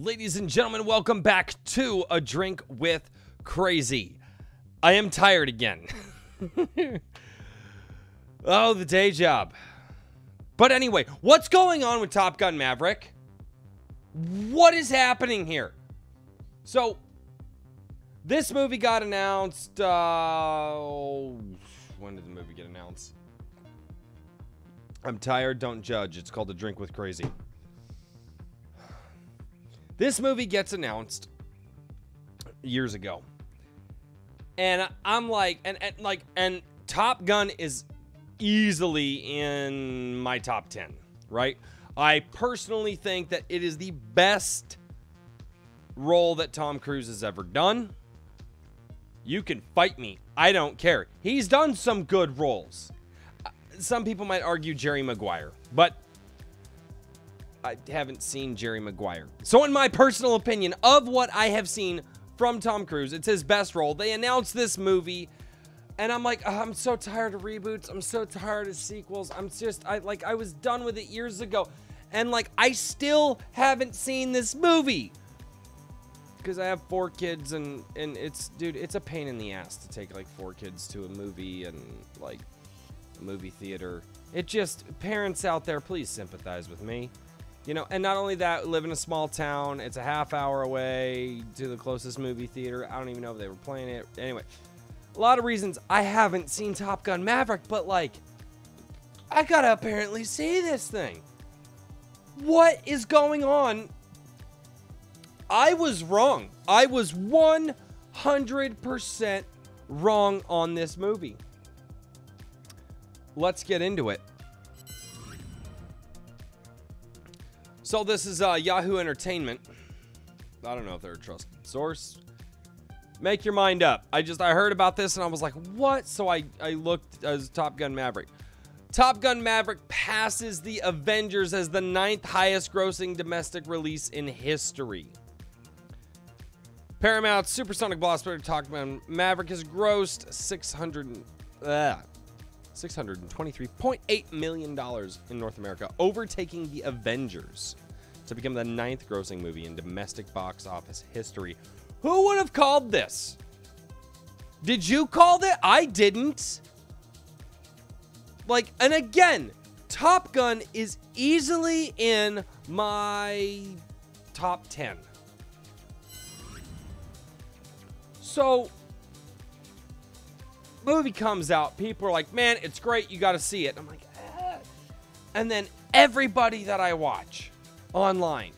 Ladies and gentlemen, welcome back to A Drink with Crazy. I am tired again. oh, the day job. But anyway, what's going on with Top Gun Maverick? What is happening here? So, this movie got announced. Uh, when did the movie get announced? I'm tired, don't judge. It's called A Drink with Crazy. This movie gets announced years ago. And I'm like, and, and like, and Top Gun is easily in my top 10, right? I personally think that it is the best role that Tom Cruise has ever done. You can fight me. I don't care. He's done some good roles. Uh, Some people might argue Jerry Maguire, but I haven't seen Jerry Maguire. So, in my personal opinion, of what I have seen from Tom Cruise, it's his best role. They announced this movie, and I'm like, "Ugh, I'm so tired of reboots. I'm so tired of sequels. I'm just, I like, I was done with it years ago, and like, I still haven't seen this movie because I have four kids, and and it's, dude, it's a pain in the ass to take like four kids to a movie and like a movie theater. It just, parents out there, please sympathize with me. You know, and not only that, live in a small town. It's a half hour away to the closest movie theater. I don't even know if they were playing it. Anyway, a lot of reasons I haven't seen Top Gun Maverick, but like, I gotta apparently see this thing. What is going on? I was wrong. I was 100% wrong on this movie. Let's get into it. So this is uh, Yahoo Entertainment. I don't know if they're a trusted source. Make your mind up. I just I heard about this and I was like, what? So I I looked as Top Gun Maverick. Top Gun Maverick passes the Avengers as the ninth highest grossing domestic release in history. Paramount's supersonic blockbuster Top Gun Maverick has grossed 600 uh, $623.8 million in North America, overtaking The Avengers to become the ninth grossing movie in domestic box office history. Who would have called this? Did you call it? I didn't. Like, and again, Top Gun is easily in my top 10. So, movie comes out, people are like, man, it's great, you got to see it. I'm like, eh. and then everybody that I watch online,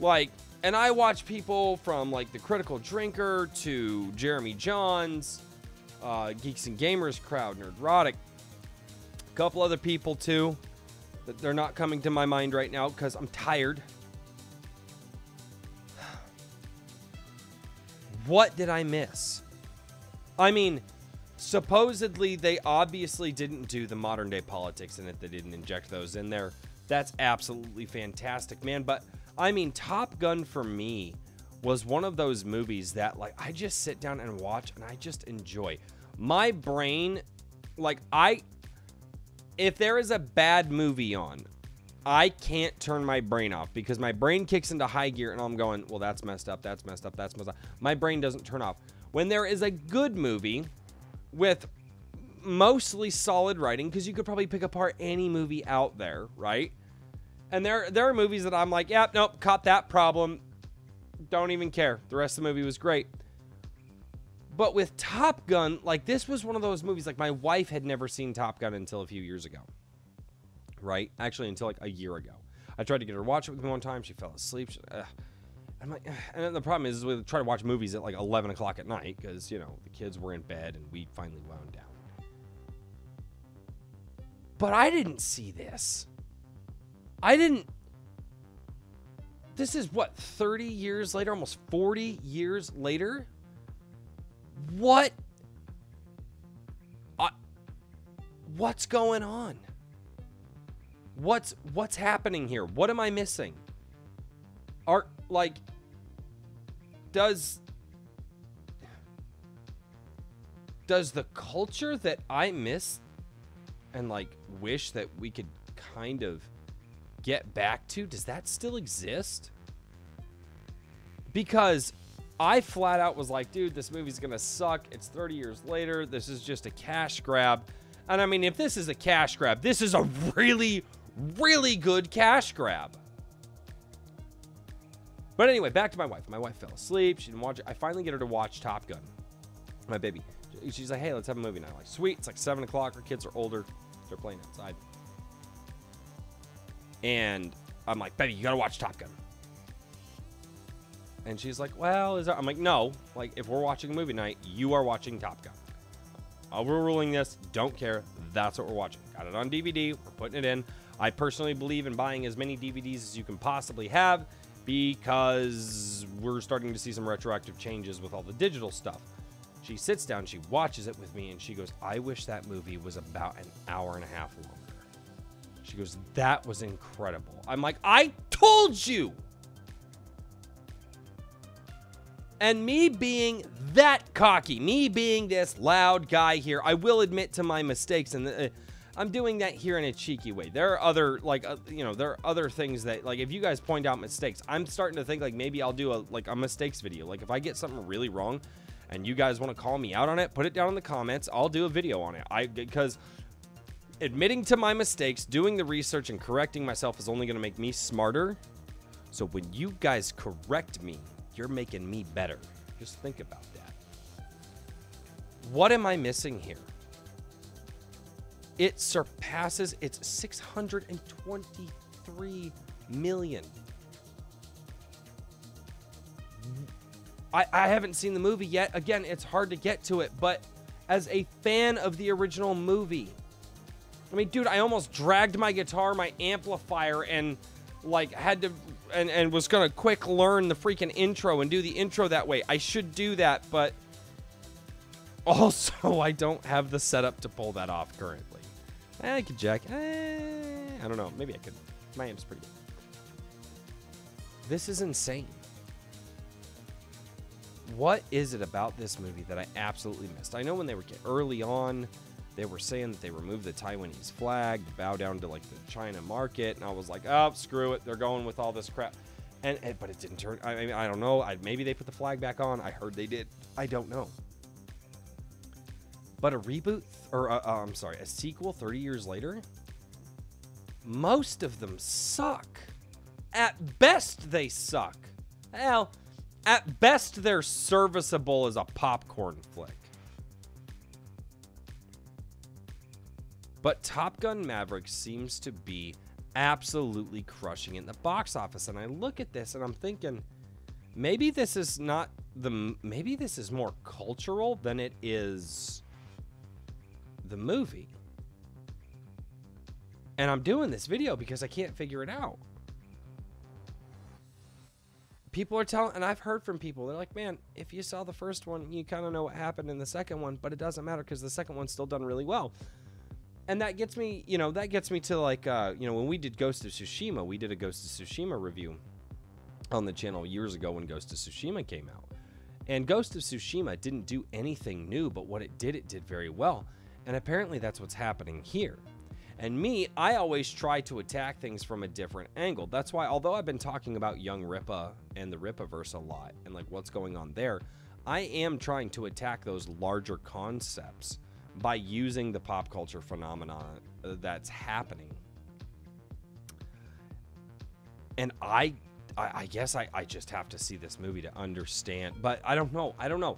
like, and I watch people from like the Critical Drinker to Jeremy Johns, uh, Geeks and Gamers crowd, Nerdrotic, a couple other people too. That they're not coming to my mind right now because I'm tired. What did I miss? I mean, supposedly they obviously didn't do the modern day politics in it. They didn't inject those in there. That's absolutely fantastic, man. But I mean, Top Gun for me was one of those movies that like I just sit down and watch and I just enjoy. My brain like I if there is a bad movie on, I can't turn my brain off because my brain kicks into high gear and I'm going, well, that's messed up, that's messed up, that's messed up. My brain doesn't turn off. When there is a good movie with mostly solid writing, because you could probably pick apart any movie out there, right? And there there are movies that I'm like, yep, nope, caught that problem. Don't even care. The rest of the movie was great. But with Top Gun, like this was one of those movies. Like my wife had never seen Top Gun until a few years ago. Right? Actually, until like a year ago. I tried to get her to watch it with me one time. She fell asleep. She, ugh. I'm like, and the problem is, is we try to watch movies at like 11 o'clock at night because you know the kids were in bed and we finally wound down. But I didn't see this. I didn't. This is what 30 years later, almost 40 years later. What? I, what's going on? What's what's happening here? What am I missing? Are like does does the culture that I miss and like wish that we could kind of get back to does that still exist? because I flat out was like, dude, this movie's gonna suck. It's 30 years later. This is just a cash grab. And I mean, if this is a cash grab, this is a really, really good cash grab. But anyway, back to my wife. My wife fell asleep. She didn't watch it. I finally get her to watch Top Gun. My baby. She's like, hey, let's have a movie night. Like, sweet. It's like 7 o'clock. Her kids are older. They're playing outside. And I'm like, baby, you got to watch Top Gun. And she's like, well, is that? I'm like, no. Like, if we're watching a movie night, you are watching Top Gun. Overruling this, don't care. That's what we're watching. Got it on DVD. We're putting it in. I personally believe in buying as many DVDs as you can possibly have because we're starting to see some retroactive changes with all the digital stuff. She sits down, she watches it with me, and she goes, I wish that movie was about an hour and a half longer. She goes, That was incredible. I'm like, I told you. And me being that cocky, me being this loud guy here, I will admit to my mistakes, and uh, I'm doing that here in a cheeky way. There are other like uh, you know there are other things that like if you guys point out mistakes, I'm starting to think like maybe I'll do a like a mistakes video. Like if I get something really wrong, and you guys want to call me out on it, put it down in the comments. I'll do a video on it. I because admitting to my mistakes, doing the research, and correcting myself is only going to make me smarter. So when you guys correct me you're making me better. Just think about that. What am I missing here? It surpasses its 623 million. I, I haven't seen the movie yet. Again, it's hard to get to it, but as a fan of the original movie, I mean, dude, I almost dragged my guitar, my amplifier, and like had to and, and was gonna quick learn the freaking intro and do the intro that way. I should do that, but also I don't have the setup to pull that off currently. I could jack. Eh, I don't know. Maybe I could. My amp's pretty good. This is insane. What is it about this movie that I absolutely missed? I know when they were early on, they were saying that they removed the Taiwanese flag bow down to like the China market, and I was like, oh, screw it, they're going with all this crap. And, and but it didn't turn. I mean, I don't know. I, maybe they put the flag back on. I heard they did. I don't know. But a reboot, or uh, uh, I'm sorry, a sequel 30 years later, most of them suck. At best, they suck. Hell, at best, they're serviceable as a popcorn flick. But Top Gun Maverick seems to be absolutely crushing it in the box office. And I look at this and I'm thinking, maybe this is not the, maybe this is more cultural than it is the movie. And I'm doing this video because I can't figure it out. People are telling, and I've heard from people, they're like, man, if you saw the first one, you kind of know what happened in the second one, but it doesn't matter because the second one's still done really well and that gets me, you know, that gets me to like, uh, you know, when we did Ghost of Tsushima, we did a Ghost of Tsushima review on the channel years ago when Ghost of Tsushima came out. And Ghost of Tsushima didn't do anything new, but what it did, it did very well. And apparently that's what's happening here. And me, I always try to attack things from a different angle. That's why, although I've been talking about Young Rippa and the Rippaverse a lot and like what's going on there, I am trying to attack those larger concepts by using the pop culture phenomenon uh, that's happening. And I, I, I guess I, I just have to see this movie to understand. But I don't know. I don't know,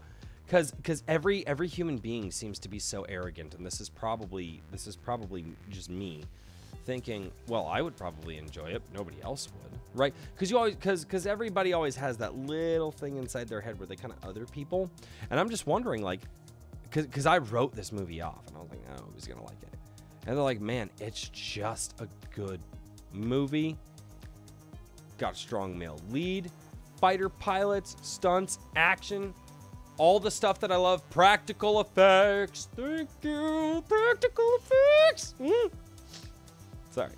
because because every every human being seems to be so arrogant, and this is probably this is probably just me thinking, well, I would probably enjoy it. Nobody else would, right? Because you always, because because everybody always has that little thing inside their head where they kind of other people, and I'm just wondering, like, because cause I wrote this movie off and I was like, no who's gonna like it? And they're like, man, it's just a good movie. Got a strong male lead, fighter pilots, stunts, action, all the stuff that I love. Practical effects. Thank you. Practical effects. Mm. Sorry.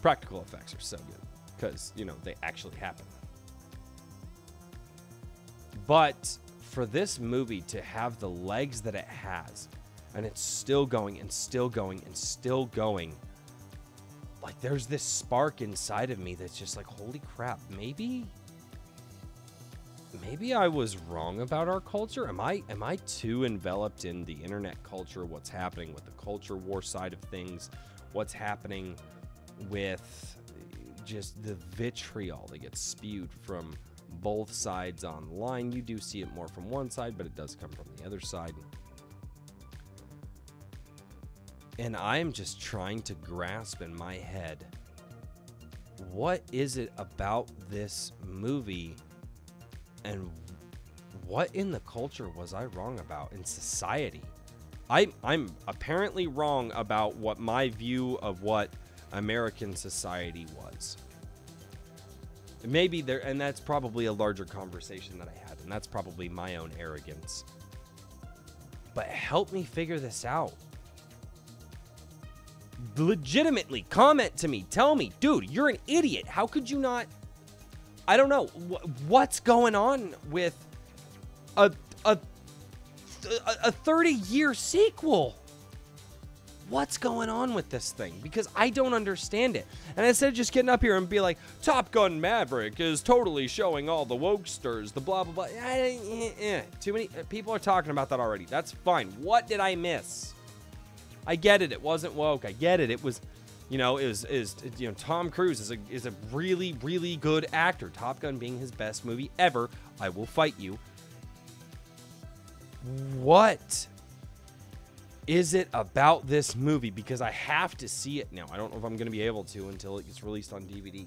Practical effects are so good because, you know, they actually happen. But for this movie to have the legs that it has, and it's still going and still going and still going, like there's this spark inside of me that's just like, holy crap, maybe, maybe I was wrong about our culture. Am I am I too enveloped in the internet culture? What's happening with the culture war side of things? What's happening with just the vitriol that gets spewed from both sides online? You do see it more from one side, but it does come from the other side. And I'm just trying to grasp in my head what is it about this movie and what in the culture was I wrong about in society? I, I'm apparently wrong about what my view of what American society was. Maybe there, and that's probably a larger conversation that I had, and that's probably my own arrogance. But help me figure this out legitimately comment to me. Tell me, dude, you're an idiot. How could you not? I don't know. What's going on with a, a, a 30 year sequel? What's going on with this thing? Because I don't understand it. And instead of just getting up here and be like, Top Gun Maverick is totally showing all the wokesters, the blah, blah, blah. Eh, eh, eh. Too many people are talking about that already. That's fine. What did I miss? I get it. It wasn't woke. I get it. It was, you know, is is you know Tom Cruise is a is a really really good actor. Top Gun being his best movie ever. I will fight you. What is it about this movie? Because I have to see it now. I don't know if I'm going to be able to until it gets released on DVD.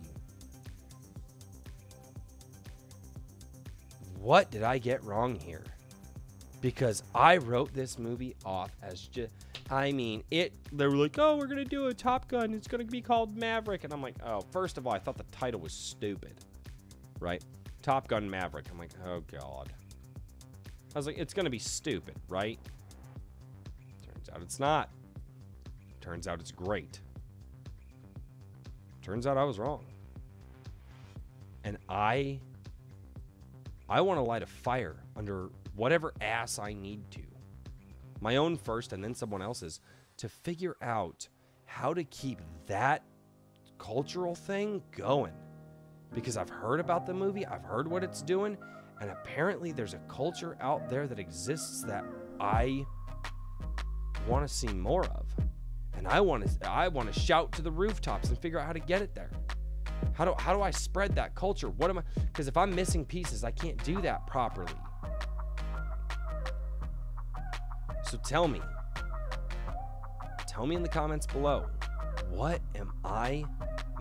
What did I get wrong here? Because I wrote this movie off as just I mean, it. They were like, "Oh, we're gonna do a Top Gun. It's gonna be called Maverick," and I'm like, "Oh, first of all, I thought the title was stupid, right? Top Gun Maverick." I'm like, "Oh God." I was like, "It's gonna be stupid, right?" Turns out it's not. Turns out it's great. Turns out I was wrong. And I I want to light a fire under whatever ass I need to my own first and then someone else's, to figure out how to keep that cultural thing going. Because I've heard about the movie, I've heard what it's doing, and apparently there's a culture out there that exists that I want to see more of. And I want to I want to shout to the rooftops and figure out how to get it there. How do how do I spread that culture? What am I because if I'm missing pieces, I can't do that properly. So tell me, tell me in the comments below, what am I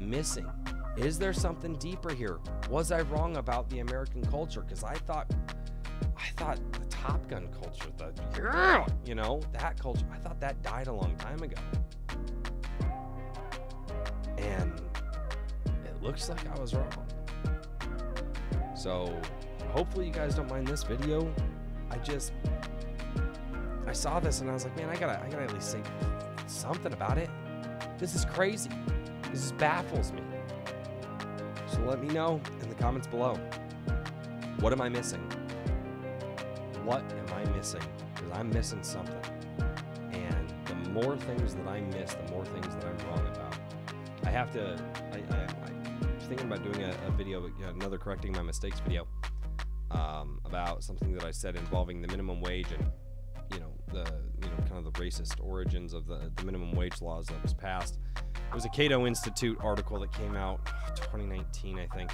missing? Is there something deeper here? Was I wrong about the American culture? Because I thought, I thought the Top Gun culture, the you know, that culture, I thought that died a long time ago. And it looks like I was wrong. So hopefully you guys don't mind this video. I just I saw this and I was like, man, I gotta, I gotta at least say something about it. This is crazy. This baffles me. So let me know in the comments below. What am I missing? What am I missing? Because I'm missing something. And the more things that I miss, the more things that I'm wrong about. I have to. I, I, I was thinking about doing a, a video, another correcting my mistakes video, um, about something that I said involving the minimum wage and the you know kind of the racist origins of the, the minimum wage laws that was passed. It was a Cato Institute article that came out 2019, I think.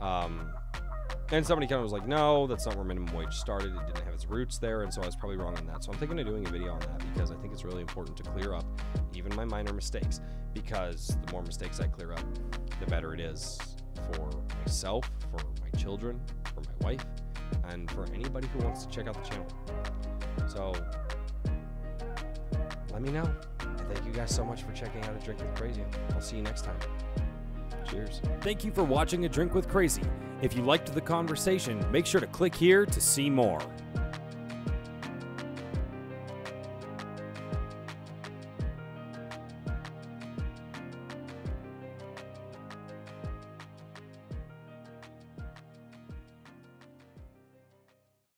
Um, and somebody kind of was like, no, that's not where minimum wage started. It didn't have its roots there. And so I was probably wrong on that. So I'm thinking of doing a video on that because I think it's really important to clear up even my minor mistakes. Because the more mistakes I clear up, the better it is for myself, for my children, for my wife, and for anybody who wants to check out the channel. So let me know. And thank you guys so much for checking out A Drink with Crazy. I'll see you next time. Cheers. Thank you for watching A Drink with Crazy. If you liked the conversation, make sure to click here to see more.